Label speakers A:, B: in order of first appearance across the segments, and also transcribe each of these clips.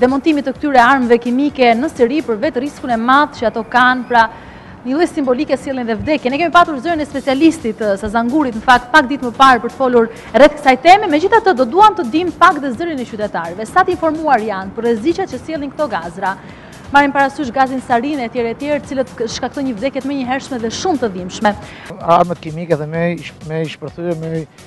A: demontimit të këtyre armëve kimike në Siri për vetë riskun e madh që ato kanë, pra një lojë simbolike sjellin dhe vdekje. Ne kemi patur zërin e specialistit Sazan Gurit në fakt pak ditë më parë për të folur rreth kësaj teme, megjithatë do duam të dimë pak dhe zërin e qytetarëve, sa të informuar janë për rreziqet që sjellin këto gazra, marrim parasysh gazin sarin e tjerë e tjerë, të cilat shkaktojnë një vdekje të menjëhershme dhe shumë të dhimshme.
B: Armët kimike dhe me
C: i
A: shpërthyre, me i...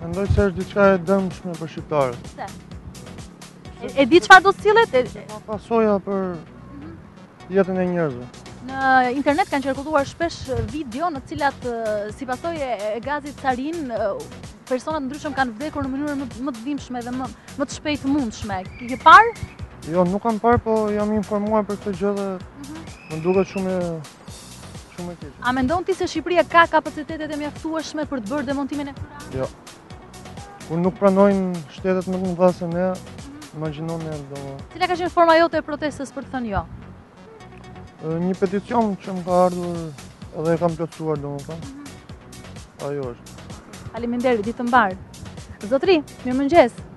C: Mendoj se është diçka e dëmshme për shqiptarët.
A: Pse? E di çfarë do të sillet?
C: Ka pasoja për mhm. jetën e njerëzve.
A: Në internet kanë qarkulluar shpesh video në të cilat si pasojë e gazit sarin, persona të ndryshëm kanë vdekur në mënyrën më të dhimshme dhe më të shpejtë të mundshme. Ti ke parë?
C: Jo, nuk kam parë, po jam informuar për këtë gjë dhe mhm. më duket shumë
A: A mendon ti se Shqipëria ka kapacitetet e mjaftueshme për të bërë demontimin e
C: këtyre? Jo. Kur nuk pranojnë shtetet më të mëdha se ne, imagjino ne do.
A: Cila ka qenë forma jote e protestës për të thënë jo?
C: Një peticion që më ka ardhur edhe e kam plotësuar domethënë. Mhm. Ajo është.
A: Faleminderit, ditë të mbarë. Zotri, mirëmëngjes.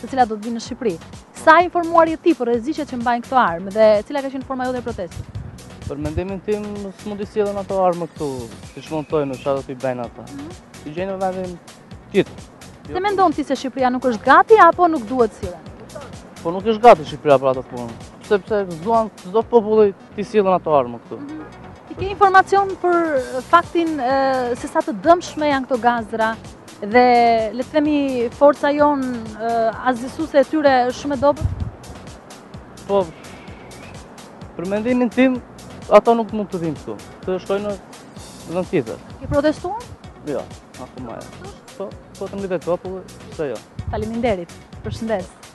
A: të cilat do të vinë në Shqipëri. Sa i informuar je ti për rreziqet që mbajnë këto armë dhe cila ka qenë forma jote e protestës?
D: Për mendimin tim, s'mund të sjellin ato armë këtu, t'i çmontojnë a çfarë do t'i bëjnë ata. Mhm. Të gjejnë një vend tjetër.
A: Pse mendon ti se Shqipëria nuk është gati apo nuk duhet të sillen?
D: Po nuk është gati Shqipëria për ato punë. Sepse s'duan s'do populli Të sillen ato armë këtu.
A: Ti ke informacion për faktin se sa të dëmshme janë këto gazra dhe le të themi forca jonë asgjësuese e tyre është shumë e dobët?
D: Po, për mendimin tim, ato nuk mund të vinë këtu. Të shkojnë në vend tjetër.
A: Ke protestuar?
D: Jo, akoma jo. Po, po të mblidhet, po pse jo.
A: Faleminderit, përshëndetje.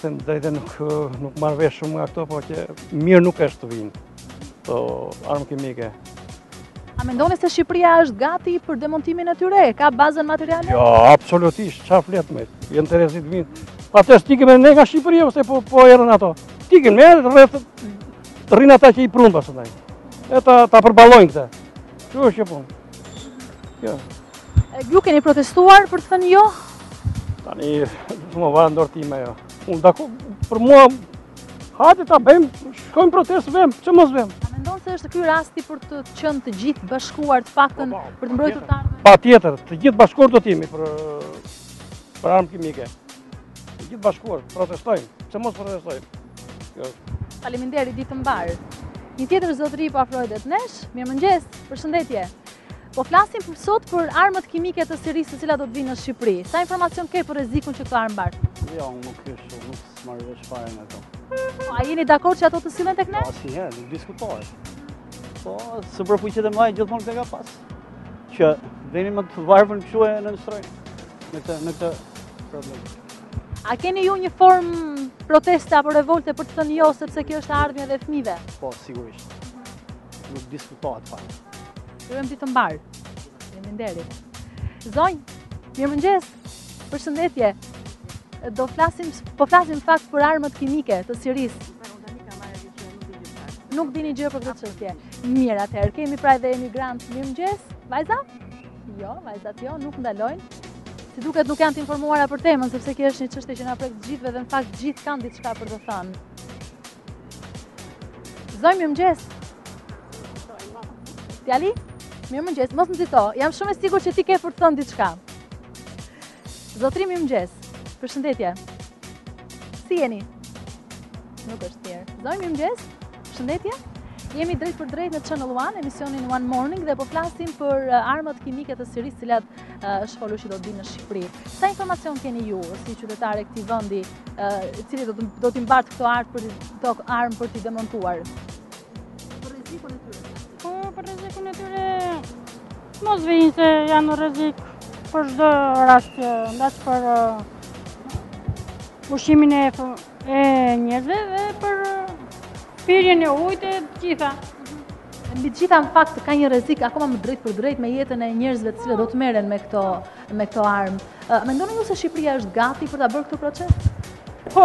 A: Të
B: drejtën nuk marr vesh shumë nga këto, po që mirë nuk është të vinë, ato armë kimike.
A: A mendoni se Shqipëria është gati për demontimin e tyre, ka bazën materiale?
B: Jo, absolutisht, ça flet me, jenë të rezit vinë. Pastaj të ikim e ne nga Shqipëria, ose po, po erdhën ato. Të ikim e le të rrinë ata që i prunë, pastaj e ta përballojnë këtë. Kjo është që punë.
A: Kjo. Edhe ju keni protestuar për të thënë jo?
B: Tani, të më varet në dorë time jo. Unë dakord, për mua, hajde ta bëjmë, shkojmë protestë, vemi, pse mos vemi.
A: A mendon se është ky rasti për të qënë të gjithë bashkuar të paktën po, po, për të mbrojtur të armën?
B: Pa tjetër, të gjithë bashkuar do të jemi për, për armë kimike. Të gjithë bashkuar, protestojmë, pse mos protestojmë? Kjo është.
A: Faleminderit, ditë të mbarë. Një tjetër zotëri po afrohet drejt nesh. Mirëmëngjes, përshëndetje. Po flasim për sot për armët kimike të Sirisë të cilat do të vijnë në Shqipëri. Sa informacion ke për rrezikun që këto armë mbartin?
E: Jo, nuk e di shumë, nuk s'marr vesh fare nga ato.
A: Po, a jeni dakord që ato të sillen tek ne?
E: Po, asnjëherë, nuk diskutohet. Po, superfuqitë e mëdha gjithmonë kështu ka pas. Që vendi më të varfër në çuaj e nënshtrojnë. me këtë, me këtë problem.
A: A keni ju një formë proteste apo revolte për të thënë jo, sepse kjo është e ardhmja e fëmijëve?
E: Po, sigurisht. Nuk diskutohet pa.
A: Ju urojmë ditë mbarë. Faleminderit. Zonjë, mirëmëngjes, përshëndetje. Do flasim, po flasim në fakt për armët kimike të Sirisë. Nuk dini gjë për këtë çështje. Mirë atëherë, kemi prapë dhe emigrantë. Mirëmëngjes, vajza? Jo, vajzat jo, nuk ndalojnë. Si duket nuk janë të informuara për temën, sepse kjo është një çështje që na prek të gjithëve dhe në fakt të gjithë kanë diçka për të thënë. Zonjë, mirëmëngjes. Djali, mirëmëngjes, mos nxito, jam shumë e sigurt që ti ke për të thënë diçka. Zotëri, mirëmëngjes, përshëndetje. Si jeni? Nuk është tjerë. Zonjë, mirëmëngjes, përshëndetje. Jemi drejtpërdrejt në Channel 1, emisionin One Morning, dhe po flasim për uh, armët kimike të Sirisë të cilat uh, është folur që do të vijnë në Shqipëri. Sa informacion keni ju, si qytetare e këtij vendi, uh, i cili do t'i mbartë këto armë për t'i demontuar? Për rrezikun e tyre?
F: Po, për rrezikun e tyre, mos vijnë se janë në rrezik për çdo rast që nda, si për uh, ushqimin e njerëzve dhe për uh, pirjen e ujit e të gjitha.
A: Mbi të gjitha në fakt ka një rrezik akoma më drejtpërdrejt me jetën e njerëzve të cilët do të merren me këto me këto armë. Mendoni ju se Shqipëria është gati për ta bërë këtë proces?
F: Po,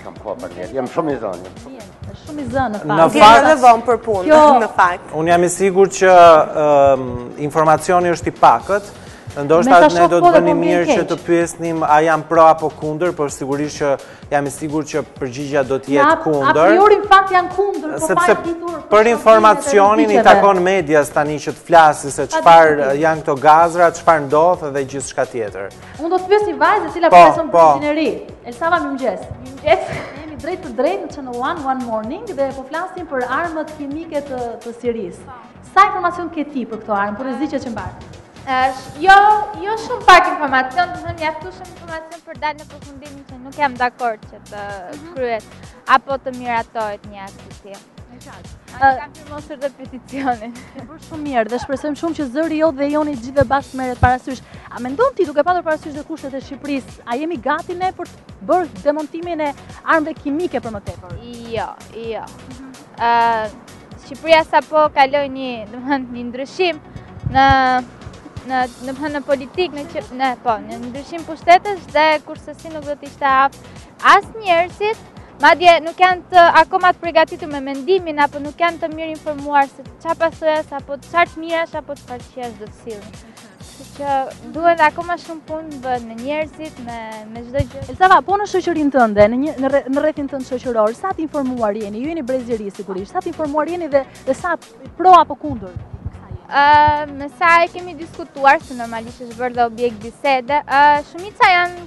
G: S'kam kohë për njeri, jam shumë i
A: zënë. Shumë i zënë, në fakt.
H: Në
I: fakt, dhe vonë për punë, në fakt.
H: Unë jam i sigurt që informacioni është i pakët,
A: dhe
H: ndoshta ne do të
A: bënim
H: mirë që të pyesnim a janë pro apo kundër, por sigurisht që jam i sigurt që përgjigja do të jetë
A: kundër. A priori në fakt janë kundër, po pa
H: e
A: ditur.
H: Për informacionin i takon medias tani që të flasë se çfarë janë këto gazra, çfarë ndodh dhe gjithçka tjetër.
A: Unë do të pyes një vajzë e cila
H: po mëson
A: për inxhinieri. Elsava mirëmëngjes. Mëngjes. Ne jemi drejtpërdrejt në Channel One Morning dhe po flasim për armët kimike të të Sirisë. Sa informacion ke ti për këto armë, për rreziqet që mbart?
J: Ë jo, jo shumë pak informacion, domethënë mjaftueshëm informacion për të dalë në përfundimin që nuk jam dakord që të mhm. kryhet apo të miratohet një akt i tillë. Ë, kam firmosur dhe peticionin.
A: Po shumë mirë dhe shpresojmë shumë që zëri jot dhe joni gjithë bashkë merret parasysh. A mendon ti duke patur parasysh dhe kushtet e Shqipërisë, a jemi gati ne për të bërë demontimin e armëve kimike për më tepër?
J: Jo, jo. Mhm. Ë, Shqipëria sapo kaloi një, domethënë, një ndryshim në në në po, në politikë në që në po në ndryshim pushtetesh dhe kurrsesi nuk do të ishte e aftë as njerëzit Madje nuk janë akoma të pregatitur me mendimin apo nuk janë të mirinformuar se ça pasojash apo ça të mirash apo ça të këqijash do të sillte. Kështu që duhet akoma shumë punë, domethënë me njerëzit, me, me gjithë, gjithë.
A: Elsava, po në shoqërinë tënde, në, një, në, re, në rrethin tënd shoqëror, sa të informuar jeni, ju jeni brez i ri sigurisht, sa të informuar jeni dhe, dhe sa pro apo kundër?
J: Uh, me sa e kemi diskutuar, se normalisht është bërë dhe objekt bisede, uh, shumica janë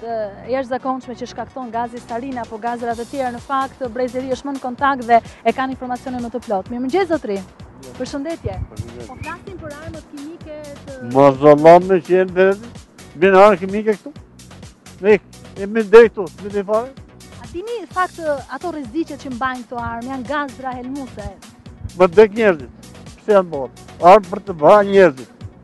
A: të jashtëzakonshme që shkakton gazi sarin apo gazra të tjera, në fakt brezi i ri është më në kontakt dhe e kanë informacionin më të plotë. Mirëmëngjes, zotëri! Përshëndetje! Po flasim për armët kimike të...
E: Ma zallam me që jenë bërëdi, bërë në armë kimike këtu. Ne, e me dhe këtu, me dhe fare.
A: A dini, në fakt, ato rreziqet që mbajnë këto armë, janë gazra helmuse?
E: Me vdekë njerëzit, pse janë bërë? Armë për të vra njerëzit.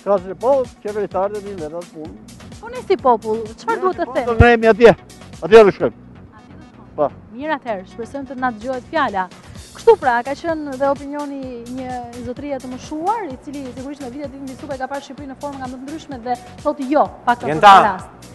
E: Ka se po, qeveritarët e një dhe rrëtë punë.
A: Po ne si popull, çfarë duhet të themi?
E: Ne jemi atje, atje dhe shkojmë. Po.
A: Mirë atëherë, shpresojmë të na dëgjohet fjala. Kështu pra, ka qenë dhe opinioni i një zotërie të moshuar, i cili sigurisht në vitet 2020 ka parë Shqipërinë në forma nga më të ndryshmet dhe thotë jo, pak të rast.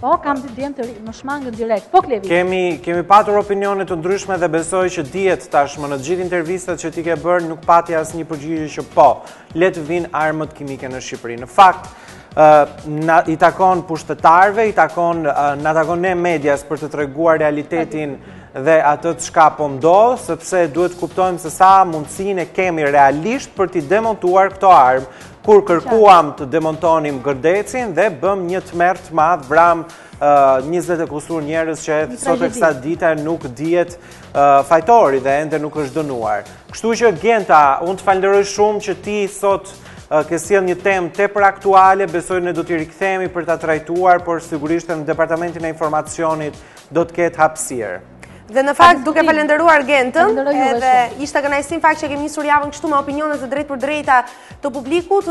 A: Po, kam dy djem të rinj, më shmangën direkt. Po, Klevi?
H: Kemi, kemi patur opinione të ndryshme dhe besoj që dihet tashmë në gjithë intervistat që ti ke bërë nuk pati asnjë përgjigje që po, le të vijnë armët kimike në Shqipëri. Në fakt, në, i takon pushtetarve, i takon, na takon ne medias për të treguar realitetin dhe atë çka po ndodh, sepse duhet të kuptojmë se sa mundësi ne kemi realisht për t'i demontuar këto armë, Kur kërkuam të demontonim Gërdecin dhe bëmë një tmerr të madh, vramë 20 e kusur njerëz që sot e kësaj dite nuk dihet fajtori dhe ende nuk është dënuar. Kështu që Genta, unë të falënderoj shumë që ti sot ke sjellë një temë tepër aktuale, besoj ne do t'i rikthehemi për ta trajtuar, por sigurisht edhe në Departamentin e Informacionit do të ketë hapësirë.
I: Dhe në fakt duke falënderuar Gentën, edhe ishte kënaqësi, në fakt, që kemi nisur javën kështu me opinione të drejtpërdrejta të publikut.